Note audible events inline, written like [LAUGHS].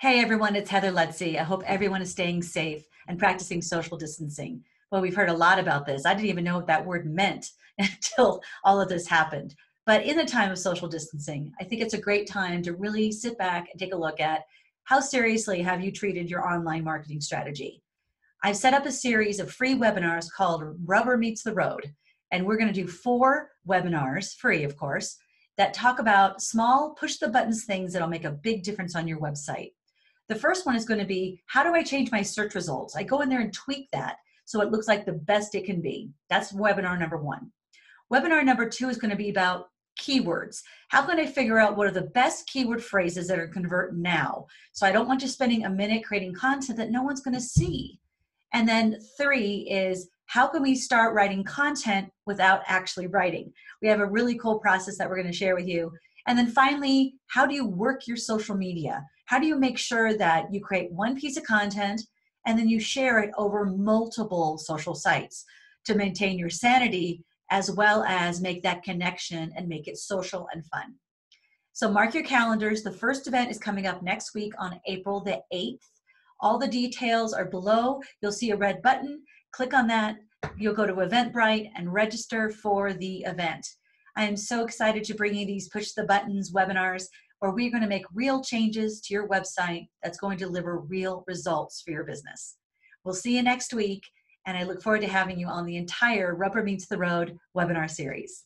Hey everyone, it's Heather Lutze. I hope everyone is staying safe and practicing social distancing. Well, we've heard a lot about this. I didn't even know what that word meant [LAUGHS] until all of this happened. But in the time of social distancing, I think it's a great time to really sit back and take a look at how seriously have you treated your online marketing strategy. I've set up a series of free webinars called Rubber Meets the Road. And we're going to do four webinars, free of course, that talk about small push the buttons things that'll make a big difference on your website. The first one is going to be how do I change my search results? I go in there and tweak that so it looks like the best it can be. That's webinar number one. Webinar number two is going to be about keywords. How can I figure out what are the best keyword phrases that are convert now? So I don't want you spending a minute creating content that no one's going to see. And then three is how can we start writing content without actually writing? We have a really cool process that we're going to share with you. And then finally, how do you work your social media? How do you make sure that you create one piece of content and then you share it over multiple social sites to maintain your sanity as well as make that connection and make it social and fun. So mark your calendars. The first event is coming up next week on April the 8th. All the details are below. You'll see a red button. Click on that. You'll go to Eventbrite and register for the event. I am so excited to bring you these push the buttons webinars where we're going to make real changes to your website that's going to deliver real results for your business. We'll see you next week, and I look forward to having you on the entire Rubber Meets the Road webinar series.